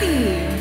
See.